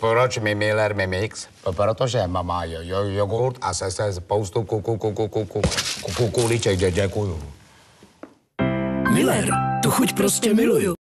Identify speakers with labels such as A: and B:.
A: Proč mi Miller Mimix? Po- Protože mama jo, jo, jogurt a se se spoustu kuku, kuku, kuku, kuku, kuliček, děkuju.
B: Miller, tu chuť prostě miluju.